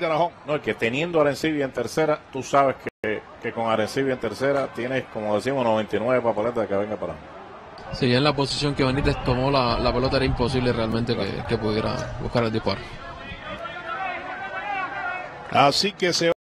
No, es que teniendo Arencibia en tercera, tú sabes que, que con Arencibia en tercera tienes, como decimos, 99 papeletas de que venga para. Sí, en la posición que Benítez tomó la, la pelota era imposible realmente que, que pudiera buscar el disparo. Así que se